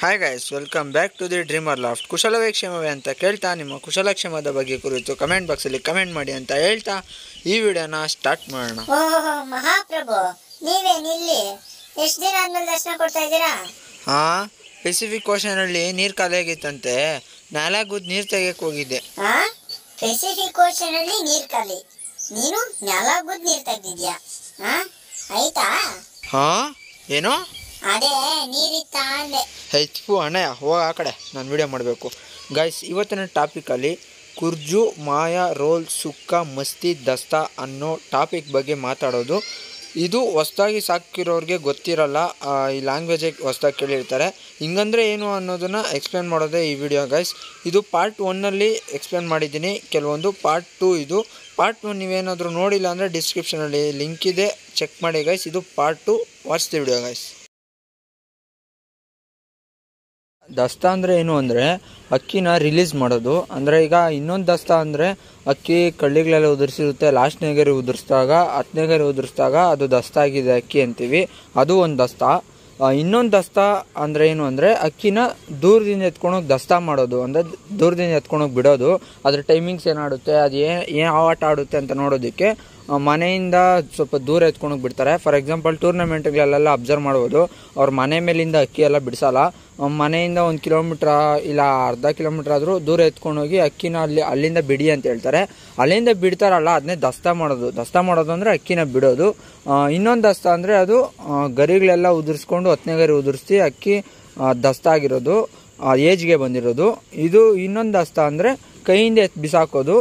Hi guys welcome back to the dreamer loft ಕುಶಲವೇ ಕ್ಷೇಮವೇ ಅಂತ ಕೇಳ್ತಾ ನಿಮ್ಮ ಕುಶಲಕ್ಷೇಮದ ಬಗ್ಗೆ ಕುರಿತು ಕಮೆಂಟ್ ಬಾಕ್ಸಲ್ಲಿ ಕಮೆಂಟ್ ಮಾಡಿ ಅಂತ ಹೇಳ್ತಾ ಈ ವಿಡಿಯೋನ ಸ್ಟಾರ್ಟ್ ಮಾಡೋಣ. ಓಹೋ ಮಹಾಪ್ರಭು ನೀವೇನಿಲ್ಲಿ ಎಷ್ಟು ದಿನ ಆದ್ಮೇಲೆ ದರ್ಶನ ಕೊಡ್ತಾ ಇದ್ದೀರಾ? ಹಾಂ ಪೆಸಿಫಿಕ್ ಓಷನಲ್ಲಿ ನೀರು ಖಾಲಿಯಾಗಿತ್ತಂತೆ ನಾಲಾಗುದ್ ನೀರು ತೆಗಿಯಕ್ಕೆ ಹೋಗಿದ್ದೆ. ಆ? ಪೆಸಿಫಿಕ್ ಓಷನ್ ಅಲ್ಲಿ ನೀರ್ ಖಾಲಿ. ನೀನು ನೆಲಗುದ್ ನೀರ್ ತೆಗ್ದಿದ್ಯಾ? ಆ? ಆಯ್ತಾ? ಹಾಂ ಏನು? ಅದೇ, ನೀರಿತ್ತ ಅಂದೆ. ಹೆಚ್ಚು ಅಣ್ಣಯ್ಯ ಹೋಗ ಆ ಕಡೆ. ನಾನು ವಿಡಿಯೋ ಮಾಡಬೇಕು. ಗೈಸ್ ಇವತ್ತಿನ ಟಾಪಿಕಲ್ಲಿ ಕುರ್ಜು, ಮಾಯಾ, ರೋಲ್, ಸುಕ್ಕ, ಮಸ್ತಿ, ದಸ್ತಾ ಅನ್ನೋ ಟಾಪಿಕ್ ಬಗ್ಗೆ ಮಾತಾಡೋದು. ಇದು ಹೊಸ್ದಾಗಿ ಸಾಕಿರೋರಿಗೆ ಗೊತ್ತಿರಲ್ಲ ಈ ಲ್ಯಾಂಗ್ವೇಜಿಗೆ ಹೊಸ್ದಾಗಿ ಕೇಳಿರ್ತಾರೆ. ಹಿಂಗಂದರೆ ಏನು ಅನ್ನೋದನ್ನು ಎಕ್ಸ್ಪ್ಲೇನ್ ಮಾಡೋದೇ ಈ ವಿಡಿಯೋ ಗೈಸ್ ಇದು ಪಾರ್ಟ್ ಒನ್ನಲ್ಲಿ ಎಕ್ಸ್ಪ್ಲೇನ್ ಮಾಡಿದ್ದೀನಿ. ಕೆಲವೊಂದು ಪಾರ್ಟ್ ಟು ಇದು. ಪಾರ್ಟ್ ಒನ್ ನೀವೇನಾದರೂ ನೋಡಿಲ್ಲ ಅಂದರೆ ಡಿಸ್ಕ್ರಿಪ್ಷನಲ್ಲಿ ಲಿಂಕ್ ಇದೆ. ಚೆಕ್ ಮಾಡಿ ಗೈಸ್ ಇದು part two watch the video guys ದಸ್ತಾ ಅಂದರೆ ಏನು ಅಂದರೆ ಅಕ್ಕಿನ ರಿಲೀಸ್ ಮಾಡೋದು. ಅಂದರೆ ಈಗ ಇನ್ನೊಂದು ದಸ್ತ ಅಂದರೆ ಅಕ್ಕಿ ಕಳ್ಳಿಗಳೆಲ್ಲ ಉದುರಿಸಿರುತ್ತೆ ಲಾಸ್ಟ್ನೇಗರಿ ಉದುರಿಸಿದಾಗ ಹತ್ತನೇಗರಿ ಉದುರಿಸಿದಾಗ ಅದು ದಸ್ತ ಆಗಿದೆ ಅಕ್ಕಿ ಅಂತೀವಿ. ಅದು ಒಂದು ದಸ್ತಾ. ಇನ್ನೊಂದು ದಸ್ತಾ ಅಂದರೆ ಏನು ಅಂದರೆ ಅಕ್ಕಿನ ದೂರದಿಂದ ಎತ್ಕೊಂಡೋಗಿ ದಸ್ತಾ ಮಾಡೋದು. ಅಂದರೆ ದೂರದಿಂದ ಎತ್ಕೊಂಡೋಗಿ ಬಿಡೋದು. ಅದ್ರ ಟೈಮಿಂಗ್ಸ್ ಏನಾಡುತ್ತೆ, ಅದು ಏನು ಆಟ ಆಡುತ್ತೆ ಅಂತ ನೋಡೋದಕ್ಕೆ ಮನೆಯಿಂದ ಸ್ವಲ್ಪ ದೂರ ಎತ್ಕೊಂಡೋಗಿ ಬಿಡ್ತಾರೆ ಫಾರ್ ಎಕ್ಸಾಂಪಲ್ ಟೂರ್ನಮೆಂಟ್ಗಳಲ್ಲೆಲ್ಲ ಅಬ್ಸರ್ವ್ ಮಾಡ್ಬೋದು. ಅವ್ರ ಮನೆ ಮೇಲಿಂದ ಅಕ್ಕಿ ಎಲ್ಲ ಬಿಡಿಸಲ್ಲ. ಮನೆಯಿಂದ ಒಂದು ಕಿಲೋಮೀಟ್ರ್ ಇಲ್ಲ ಅರ್ಧ ಕಿಲೋಮೀಟ್ರ್ ಆದರೂ ದೂರ ಎತ್ಕೊಂಡೋಗಿ ಅಕ್ಕಿನ ಅಲ್ಲಿ, ಅಲ್ಲಿಂದ ಬಿಡಿ ಅಂತ ಹೇಳ್ತಾರೆ. ಅಲ್ಲಿಂದ ಬಿಡ್ತಾರಲ್ಲ ಅದನ್ನೇ ದಸ್ತಾ ಮಾಡೋದು. ದಸ್ತಾ ಮಾಡೋದು ಅಂದರೆ ಅಕ್ಕಿನ ಬಿಡೋದು. ಇನ್ನೊಂದು ದಸ್ತಾ ಅಂದರೆ ಅದು ಗರಿಗಳೆಲ್ಲ ಉದುರಿಸ್ಕೊಂಡು ಹತ್ತನೇ ಗರಿ ಉದುರಿಸಿ ಅಕ್ಕಿ ದಸ್ತ ದಸ್ತಾ ಆಗಿರೋದು ಏಜ್ಗೆ ಬಂದಿರೋದು. ಇದು ಇನ್ನೊಂದು ದಸ್ತಾ ಅಂದರೆ ಕೈಯಿಂದ ಬಿಸಾಕೋದು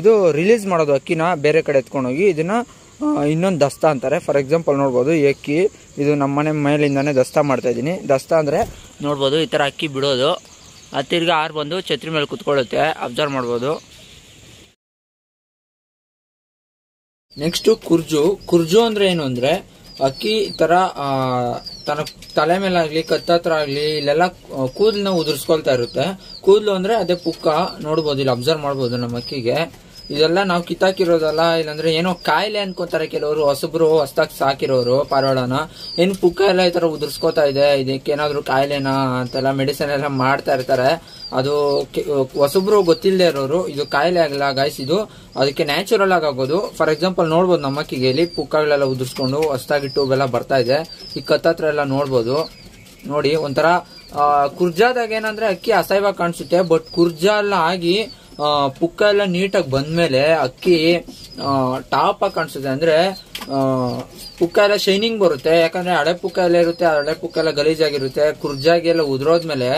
ಇದು ರಿಲೀಸ್ ಮಾಡೋದು ಅಕ್ಕಿನ ಬೇರೆ ಕಡೆ ಎತ್ಕೊಂಡೋಗಿ ಇದನ್ನ ಇನ್ನೊಂದು ದಸ್ತ ಅಂತಾರೆ. ಫಾರ್ ಎಕ್ಸಾಂಪಲ್ ನೋಡ್ಬೋದು, ಈ ಅಕ್ಕಿ, ಇದು ನಮ್ಮ ಮನೆ ದಸ್ತ ದಸ್ತಾ ಮಾಡ್ತಾ ಇದ್ದೀನಿ. ದಸ್ತಾ ಅಂದರೆ ನೋಡ್ಬೋದು ಈ ಥರ ಅಕ್ಕಿ ಬಿಡೋದು. ತಿರ್ಗಿ ಆರು ಬಂದು ಛತ್ರಿ ಮೇಲೆ ಕುತ್ಕೊಳ್ಳುತ್ತೆ. ಅಬ್ಸರ್ವ್ ಮಾಡ್ಬೋದು. ನೆಕ್ಸ್ಟು ಕುರ್ಜು. ಕುರ್ಜು ಅಂದರೆ ಏನು ಅಂದ್ರೆ ಅಕ್ಕಿ ತರ ತನ್ನ ತಲೆ ಮೇಲಾಗ್ಲಿ ಕತ್ತತ್ರ ಆಗ್ಲಿ ಇಲ್ಲೆಲ್ಲ ಕೂದಲನ್ನ ಉದುರ್ಸ್ಕೊಳ್ತಾ ಇರುತ್ತೆ. ಕೂದಲು ಅಂದ್ರೆ ಅದೇ ಪುಕ್ಕ ನೋಡ್ಬೋದು, ಇಲ್ಲಿ ಅಬ್ಸರ್ವ್ ಮಾಡ್ಬೋದು ನಮ್ಮ ಅಕ್ಕಿಗೆ. ಇದೆಲ್ಲ ನಾವು ಕಿತ್ತಾಕಿರೋದಲ್ಲ, ಇಲ್ಲಾಂದ್ರೆ ಏನೋ ಕಾಯಿಲೆ ಅನ್ಕೊಂತಾರೆ ಕೆಲವರು, ಹೊಸಬ್ರು ಹೊಸ್ದಾಗಿ ಸಾಕಿರೋರು ಪರೋಳನ ಏನು ಪುಕ್ಕ ಎಲ್ಲ ಈ ತರ ಉದುರ್ಸ್ಕೋತಾ ಇದೆ, ಇದಕ್ಕೆ ಏನಾದ್ರು ಕಾಯಿಲೆನಾ ಅಂತೆಲ್ಲ ಮೆಡಿಸಿನ್ ಎಲ್ಲ ಮಾಡ್ತಾ ಇರ್ತಾರೆ. ಅದು ಹೊಸಬ್ರು ಗೊತ್ತಿಲ್ಲದೆ ಇರೋರು, ಇದು ಕಾಯಿಲೆ ಆಗಲ್ಲ ಗಾಯ್ಸ್ ಇದು ಅದಕ್ಕೆ ನ್ಯಾಚುರಲ್ ಆಗಿ ಆಗೋದು. ಫಾರ್ ಎಕ್ಸಾಂಪಲ್ ನೋಡ್ಬೋದು ನಮ್ಮ ಅಕ್ಕಿಗೆ ಇಲ್ಲಿ ಪುಕ್ಕಗಳೆಲ್ಲ ಉದುರ್ಸ್ಕೊಂಡು ಹೊಸದಾಗಿ ಟ್ಯೂಬ್ ಎಲ್ಲ ಬರ್ತಾ ಇದೆ. ಈ ಕತ್ತತ್ರ ಎಲ್ಲ ನೋಡ್ಬೋದು. ನೋಡಿ, ಒಂಥರ ಕುರ್ಜಾದಾಗ ಏನಂದ್ರೆ ಅಕ್ಕಿ ಅಸಹ್ಯವಾಗಿ ಕಾಣಿಸುತ್ತೆ ಬಟ್ ಕುರ್ಜಾ ಎಲ್ಲ ಆಗಿ ಪುಕ್ಕ ಎಲ್ಲ ನೀಟಾಗಿ ಬಂದ್ಮೇಲೆ ಅಕ್ಕಿ ಟಾಪ್ ಆಗಿ ಕಾಣಿಸುತ್ತೆ. ಅಂದ್ರೆ ಪುಕ್ಕ ಎಲ್ಲ ಶೈನಿಂಗ್ ಬರುತ್ತೆ. ಯಾಕಂದ್ರೆ ಹಳೆ ಪುಕ್ಕ ಎಲ್ಲ ಇರುತ್ತೆ ಹಳೆ ಪುಕ್ಕ ಎಲ್ಲ ಗಲೀಜಾಗಿರುತ್ತೆ ಕುರ್ಜಾಗಿ ಎಲ್ಲ ಉದುರೋದ್ಮೇಲೆ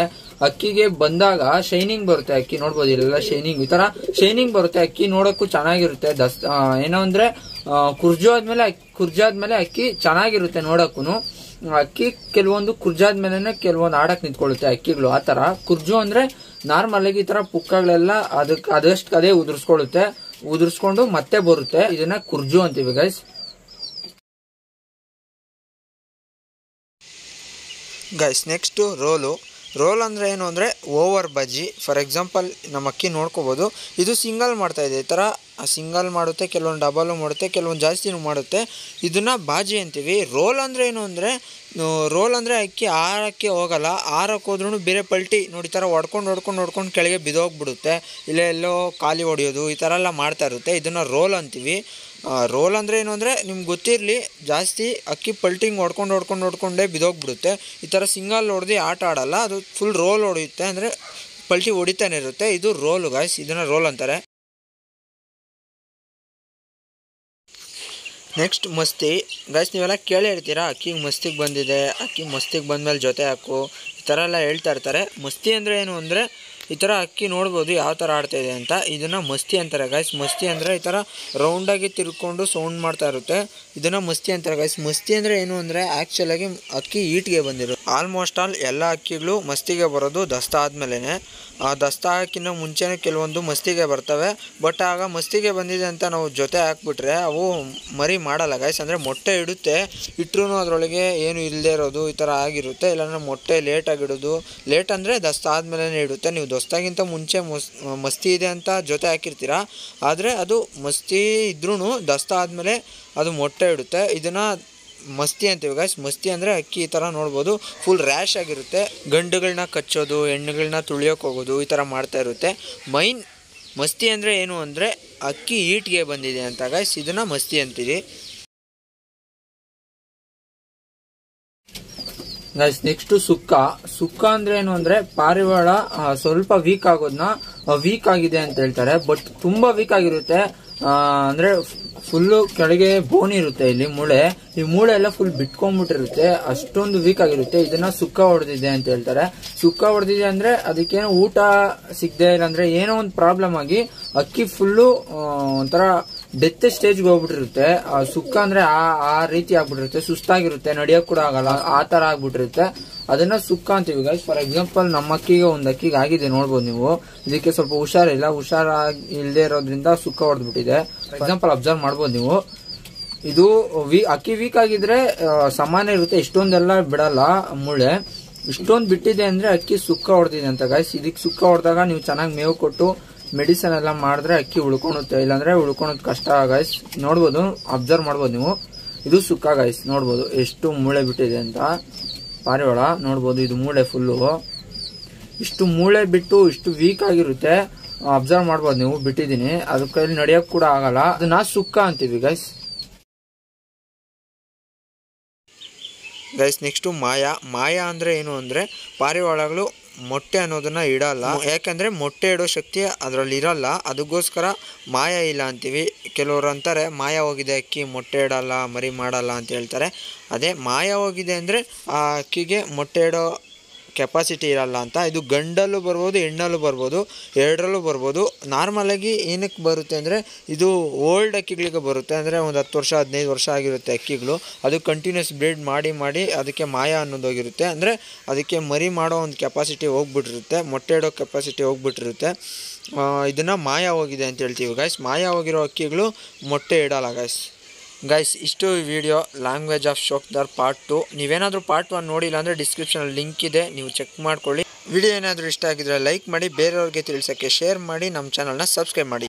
ಅಕ್ಕಿಗೆ ಬಂದಾಗ ಶೈನಿಂಗ್ ಬರುತ್ತೆ ಅಕ್ಕಿ. ನೋಡ್ಬೋದು, ಇಲ್ಲೆಲ್ಲ ಶೈನಿಂಗ್ ಈ ತರ ಶೈನಿಂಗ್ ಬರುತ್ತೆ. ಅಕ್ಕಿ ನೋಡಕ್ಕೂ ಚೆನ್ನಾಗಿರುತ್ತೆ. ದಸ್ ಏನೋ ಅಂದ್ರೆ ಕುರ್ಜಾದ್ಮೇಲೆ ಕುರ್ಜಾದ್ಮೇಲೆ ಅಕ್ಕಿ ಚೆನ್ನಾಗಿರುತ್ತೆ ನೋಡಕ್ಕೂ ಅಕ್ಕಿ ಕೆಲವೊಂದು ಕುರ್ಜಾದ್ಮೇಲೆ ಕೆಲವೊಂದು ಆಡಕ್ ನಿಂತ್ಕೊಳ್ಳುತ್ತೆ ಅಕ್ಕಿಗಳು. ಆ ತರ. ಕುರ್ಜು ಅಂದ್ರೆ ನಾರ್ಮಲ್ ಈ ತರ ಪುಕ್ಕಗಳೆಲ್ಲ ಅದಕ್ಕೆ ಅದಷ್ಟು ಅದೇ ಉದುರ್ಸ್ಕೊಳ್ಳುತ್ತೆ. ಉದುರ್ಸ್ಕೊಂಡು ಮತ್ತೆ ಬರುತ್ತೆ. ಇದನ್ನ ಕುರ್ಜು ಅಂತೀವಿ guys guys next roll roll ಅಂದರೆ ಏನು ಅಂದರೆ ಓವರ್ ಬಜ್ಜಿ. ಫಾರ್ ಎಕ್ಸಾಂಪಲ್ ನಮ್ಮ ಅಕ್ಕಿ ನೋಡ್ಕೋಬೋದು. ಇದು ಸಿಂಗಲ್ ಮಾಡ್ತಾ ಇದೆ. ಈ ಥರ ಸಿಂಗಲ್ ಮಾಡುತ್ತೆ, ಕೆಲವೊಂದು ಡಬಲು ಮಾಡುತ್ತೆ, ಕೆಲವೊಂದು ಜಾಸ್ತಿನೂ ಮಾಡುತ್ತೆ. ಇದನ್ನು ಬಾಜಿ ಅಂತೀವಿ. ರೋಲ್ ಅಂದರೆ ಏನು ಅಂದರೆ ರೋಲ್ ಅಂದರೆ ಅಕ್ಕಿ ಆರಕ್ಕೆ ಹೋಗಲ್ಲ. ಆರಕ್ಕೆ ಹೋದ್ರೂ ಬೇರೆ ಪಲ್ಟಿ ನೋಡಿ, ಈ ಥರ ಹೊಡ್ಕೊಂಡು ಹೊಡ್ಕೊಂಡು ಹೊಡ್ಕೊಂಡು ಕೆಳಗೆ ಬಿದ್ದೋಗ್ಬಿಡುತ್ತೆ. ಇಲ್ಲ ಎಲ್ಲೋ ಖಾಲಿ ಹೊಡೆಯೋದು, ಈ ಥರ ಎಲ್ಲ ಮಾಡ್ತಾ ಇರುತ್ತೆ. ಇದನ್ನು ರೋಲ್ ಅಂತೀವಿ. ರೋಲ್ ಅಂದರೆ ಏನು ಅಂದರೆ ನಿಮ್ಗೆ ಗೊತ್ತಿರಲಿ, ಜಾಸ್ತಿ ಅಕ್ಕಿ ಪಲ್ಟಿಂಗ್ ಹೊಡ್ಕೊಂಡು ಹೊಡ್ಕೊಂಡು ಹೊಡ್ಕೊಂಡೇ ಬಿದೋಗ್ಬಿಡುತ್ತೆ. ಈ ಥರ ಸಿಂಗಲ್ ಹೊಡೆದು ಆಟ ಆಡಲ್ಲ, ಅದು ಫುಲ್ ರೋಲ್ ಹೊಡೆಯುತ್ತೆ ಅಂದರೆ ಪಲ್ಟಿ ಹೊಡಿತಾನೆ ಇರುತ್ತೆ. ಇದು ರೋಲು ಗಾಯ್ಸ್ ಇದನ್ನು ರೋಲ್ ಅಂತಾರೆ. ನೆಕ್ಸ್ಟ್ ಮಸ್ತಿ. ಗಾಯ್ಸ್ ನೀವೆಲ್ಲ ಕೇಳಿ ಹೇಳ್ತೀರಾ ಅಕ್ಕಿಗೆ ಮಸ್ತಿಗೆ ಬಂದಿದೆ. ಅಕ್ಕಿ ಮಸ್ತಿಗೆ ಬಂದಮೇಲೆ ಜೊತೆ ಹಾಕು. ಈ ಥರ ಎಲ್ಲ ಹೇಳ್ತಾ ಇರ್ತಾರೆ. ಮಸ್ತಿ ಅಂದರೆ ಏನು ಅಂದರೆ ಈ ಥರ ಅಕ್ಕಿ ನೋಡ್ಬೋದು ಯಾವ ಥರ ಆಡ್ತಾ ಇದೆ ಅಂತ. ಇದನ್ನು ಮಸ್ತಿ ಅಂತಾರೆ ಗೈಸ್ ಮಸ್ತಿ ಅಂದರೆ ಈ ಥರ ರೌಂಡಾಗಿ ತಿರ್ಕೊಂಡು ಸೌಂಡ್ ಮಾಡ್ತಾ ಇರುತ್ತೆ. ಇದನ್ನು ಮಸ್ತಿ ಅಂತಾರೆ ಗೈಸ್ ಮಸ್ತಿ ಅಂದರೆ ಏನು ಅಂದರೆ ಆ್ಯಕ್ಚುಲಾಗಿ ಅಕ್ಕಿ ಈಟ್ಗೆ ಬಂದಿರೋದು ಆಲ್ಮೋಸ್ಟ್ ಆಲ್ ಎಲ್ಲ ಅಕ್ಕಿಗಳು ಮಸ್ತಿಗೆ ಬರೋದು ದಸ್ತ ಆದಮೇಲೆ ದಸ್ತಾ ಹಾಕಿನ ಮುಂಚೆನೇ ಕೆಲವೊಂದು ಮಸ್ತಿಗೆ ಬರ್ತವೆ. ಬಟ್ ಆಗ ಮಸ್ತಿಗೆ ಬಂದಿದೆ ಅಂತ ನಾವು ಜೊತೆ ಹಾಕ್ಬಿಟ್ರೆ ಅವು ಮರಿ ಮಾಡಲ್ಲ ಗೈಸ್ ಅಂದರೆ ಮೊಟ್ಟೆ ಇಡುತ್ತೆ. ಇಟ್ರೂ ಅದರೊಳಗೆ ಏನು ಇಲ್ಲದೆ ಇರೋದು ಈ ಥರ ಆಗಿರುತ್ತೆ. ಇಲ್ಲಾಂದರೆ ಮೊಟ್ಟೆ ಲೇಟಾಗಿಡೋದು ಲೇಟ್ ಅಂದರೆ ದಸ್ತ ಆದಮೇಲೆ ಇಡುತ್ತೆ. ನೀವು ದಸ್ತಾಗಿಂತ ಮುಂಚೆ ಮಸ್, ಮಸ್ತಿ ಇದೆ ಅಂತ ಜೊತೆ ಹಾಕಿರ್ತೀರ. ಆದರೆ ಅದು ಮಸ್ತಿ ಇದ್ರೂ ದಸ್ತ ಆದಮೇಲೆ ಅದು ಮೊಟ್ಟೆ ಇಡುತ್ತೆ. ಇದನ್ನು ಮಸ್ತಿ ಅಂತೀವಿ ಗಾಯ್ಸ್ ಮಸ್ತಿ ಅಂದರೆ ಅಕ್ಕಿ ಈ ಥರ ನೋಡ್ಬೋದು. ಫುಲ್ ರ್ಯಾಶ್ ಆಗಿರುತ್ತೆ. ಗಂಡುಗಳನ್ನ ಕಚ್ಚೋದು ಹೆಣ್ಣುಗಳನ್ನ ತುಳಿಯೋಕೆ ಹೋಗೋದು ಈ ಥರ ಮಾಡ್ತಾ ಇರುತ್ತೆ. ಮೈನ್ ಮಸ್ತಿ ಅಂದರೆ ಏನು ಅಂದರೆ ಅಕ್ಕಿ ಈಟ್ಗೆ ಬಂದಿದೆ ಅಂತ ಗಾಯ್ಸ್ ಇದನ್ನು ಮಸ್ತಿ ಅಂತೀವಿ ಗಾಯ್ಸ್ ನೆಕ್ಸ್ಟ್ ಸುಕ್ಕ. ಸುಕ್ಕ ಅಂದ್ರೆ ಏನು ಅಂದ್ರೆ ಪಾರಿವಾಳ ಸ್ವಲ್ಪ ವೀಕ್ ಆಗೋದನ್ನ ವೀಕ್ ಆಗಿದೆ ಅಂತ ಹೇಳ್ತಾರೆ. ಬಟ್ ತುಂಬಾ ವೀಕ್ ಆಗಿರುತ್ತೆ. ಅಂದರೆ ಫುಲ್ಲು ಕೆಳಗೆ ಬೋನ್ ಇರುತ್ತೆ ಇಲ್ಲಿ, ಮೂಳೆ. ಈ ಮೂಳೆ ಎಲ್ಲ ಫುಲ್ ಬಿಟ್ಕೊಂಡ್ಬಿಟ್ಟಿರುತ್ತೆ. ಅಷ್ಟೊಂದು ವೀಕ್ ಆಗಿರುತ್ತೆ. ಇದನ್ನ ಸುಕ್ಕ ಹೊಡೆದಿದೆ ಅಂತ ಹೇಳ್ತಾರೆ. ಸುಕ್ಕ ಹೊಡೆದಿದೆ ಅಂದ್ರೆ ಅದಕ್ಕೇನೋ ಊಟ ಸಿಗದೆ ಇಲ್ಲ ಅಂದ್ರೆ ಏನೋ ಒಂದು ಪ್ರಾಬ್ಲಮ್ ಆಗಿ ಅಕ್ಕಿ ಫುಲ್ಲು ಒಂಥರ ಡೆತ್ ಸ್ಟೇಜ್ಗೆ ಹೋಗ್ಬಿಟ್ಟಿರುತ್ತೆ. ಸುಕ್ಕ ಅಂದ್ರೆ ಆ ಆ ರೀತಿ ಆಗ್ಬಿಟ್ಟಿರುತ್ತೆ. ಸುಸ್ತಾಗಿರುತ್ತೆ. ನಡಿಯಕ್ ಕೂಡ ಆಗಲ್ಲ. ಆ ತರ ಆಗ್ಬಿಟ್ಟಿರುತ್ತೆ. ಅದನ್ನ ಸುಕ್ಕ ಅಂತೀವಿ ಗೈಸ್ ಫಾರ್ ಎಕ್ಸಾಂಪಲ್ ನಮ್ಮ ಅಕ್ಕಿಗೆ ಒಂದು ಅಕ್ಕಿಗೆ ಆಗಿದೆ, ನೋಡ್ಬೋದು ನೀವು. ಇದಕ್ಕೆ ಸ್ವಲ್ಪ ಹುಷಾರಿಲ್ಲ ಹುಷಾರಾಗಿ ಇಲ್ಲದೆ ಇರೋದ್ರಿಂದ ಸುಕ್ಕ ಹೊಡೆದ್ಬಿಟ್ಟಿದೆ. ಫಾರ್ ಎಕ್ಸಾಂಪಲ್ ಅಬ್ಸರ್ವ್ ಮಾಡ್ಬೋದು ನೀವು. ಇದು ವೀ ಅಕ್ಕಿ ವೀಕ್ ಆಗಿದ್ರೆ ಸಮಾನ ಇರುತ್ತೆ. ಇಷ್ಟೊಂದೆಲ್ಲ ಬಿಡಲ್ಲ ಮುಳೆ ಇಷ್ಟೊಂದು ಬಿಟ್ಟಿದೆ ಅಂದ್ರೆ ಅಕ್ಕಿ ಸುಕ್ಕ ಹೊಡೆದಿದೆ ಅಂತ ಗೈಸ್ ಇದಕ್ಕೆ ಸುಕ್ಕ ಹೊಡೆದಾಗ ನೀವು ಚೆನ್ನಾಗಿ ಮೇವು ಕೊಟ್ಟು ಮೆಡಿಸನ್ ಎಲ್ಲ ಮಾಡಿದ್ರೆ ಅಕ್ಕಿ ಉಳ್ಕೊಳುತ್ತೆ. ಇಲ್ಲಾಂದ್ರೆ ಉಳ್ಕೊಳೋದು ಕಷ್ಟ ಗಾಯ್ಸ್ ನೋಡ್ಬೋದು ಅಬ್ಸರ್ವ್ ಮಾಡ್ಬೋದು ನೀವು. ಇದು ಸುಕ್ಕ ಗಾಯ್ಸ್ ನೋಡ್ಬೋದು, ಎಷ್ಟು ಮೂಳೆ ಬಿಟ್ಟಿದೆ ಅಂತ. ಪಾರಿವಾಳ, ನೋಡ್ಬೋದು ಇದು ಮೂಳೆ ಫುಲ್ಲು ಇಷ್ಟು ಮೂಳೆ ಬಿಟ್ಟು ಇಷ್ಟು ವೀಕ್ ಆಗಿರುತ್ತೆ. ಅಬ್ಸರ್ವ್ ಮಾಡ್ಬೋದು ನೀವು, ಬಿಟ್ಟಿದ್ದೀನಿ. ಅದ್ರ ಕೈಲಿ ನಡೆಯೋಕ್ಕೆ ಕೂಡ ಆಗಲ್ಲ. ಅದನ್ನ ಸುಕ್ಕ ಅಂತೀವಿ ಗೈಸ್ ಗೈಸ್ ನೆಕ್ಸ್ಟು ಮಾಯಾ. ಮಾಯಾ ಅಂದರೆ ಏನು ಅಂದರೆ ಪಾರಿವಾಳಗಳು ಮೊಟ್ಟೆ ಅನ್ನೋದನ್ನ ಇಡಲ್ಲ. ಯಾಕಂದರೆ ಮೊಟ್ಟೆ ಇಡೋ ಶಕ್ತಿ ಅದರಲ್ಲಿ ಇರಲ್ಲ. ಅದಕ್ಕೋಸ್ಕರ ಮಾಯ ಇಲ್ಲ ಅಂತೀವಿ. ಕೆಲವರು ಅಂತಾರೆ ಮಾಯ ಹೋಗಿದೆ ಅಕ್ಕಿ ಮೊಟ್ಟೆ ಇಡಲ್ಲ ಮರಿ ಮಾಡಲ್ಲ ಅಂತ ಹೇಳ್ತಾರೆ. ಅದೇ ಮಾಯ ಹೋಗಿದೆ ಅಂದರೆ ಆ ಅಕ್ಕಿಗೆ ಮೊಟ್ಟೆ ಇಡೋ ಕೆಪಾಸಿಟಿ ಇರಲ್ಲ ಅಂತ. ಇದು ಗಂಡಲ್ಲೂ ಬರ್ಬೋದು, ಹೆಣ್ಣಲ್ಲೂ ಬರ್ಬೋದು, ಎರಡರಲ್ಲೂ ಬರ್ಬೋದು. ನಾರ್ಮಲಾಗಿ ಏನಕ್ಕೆ ಬರುತ್ತೆ ಅಂದರೆ, ಇದು ಓಲ್ಡ್ ಅಕ್ಕಿಗಳಿಗೆ ಬರುತ್ತೆ. ಅಂದರೆ ಒಂದು ಹತ್ತು ವರ್ಷ, ಹದಿನೈದು ವರ್ಷ ಆಗಿರುತ್ತೆ ಅಕ್ಕಿಗಳು. ಅದು ಕಂಟಿನ್ಯೂಸ್ ಬ್ರೀಡ್ ಮಾಡಿ ಮಾಡಿ ಅದಕ್ಕೆ ಮಾಯ ಅನ್ನೋದೋಗಿರುತ್ತೆ ಅಂದರೆ ಅದಕ್ಕೆ ಮರಿ ಮಾಡೋ ಒಂದು ಕೆಪಾಸಿಟಿ ಹೋಗ್ಬಿಟ್ಟಿರುತ್ತೆ, ಮೊಟ್ಟೆ ಇಡೋ ಕೆಪಾಸಿಟಿ ಹೋಗ್ಬಿಟ್ಟಿರುತ್ತೆ. ಇದನ್ನು ಮಾಯ ಹೋಗಿದೆ ಅಂತ ಹೇಳ್ತೀವಿ ಗಾಯ್ಸ್ ಮಾಯ ಹೋಗಿರೋ ಅಕ್ಕಿಗಳು ಮೊಟ್ಟೆ ಇಡಲ್ಲ ಗಾಯ್ಸ್ ಗೈಸ್ ಇಷ್ಟು ವಿಡಿಯೋ ಲ್ಯಾಂಗ್ವೇಜ್ ಆಫ್ ಶೋಕ್ದಾರ್ ಪಾರ್ಟ್ ಟು ನೀವೇನಾದರೂ ಪಾರ್ಟ್ ಒನ್ ನೋಡಿಲ್ಲ ಅಂದರೆ ಡಿಸ್ಕ್ರಿಪ್ಷನಲ್ಲಿ ಲಿಂಕ್ ಇದೆ, ನೀವು ಚೆಕ್ ಮಾಡ್ಕೊಳ್ಳಿ. ವಿಡಿಯೋ ಏನಾದರೂ ಇಷ್ಟ ಆಗಿದ್ರೆ ಲೈಕ್ ಮಾಡಿ, ಬೇರೆಯವ್ರಿಗೆ ತಿಳಿಸೋಕ್ಕೆ ಶೇರ್ ಮಾಡಿ, ನಮ್ಮ ಚಾನಲ್ನ ಸಬ್ಸ್ಕ್ರೈಬ್ ಮಾಡಿ.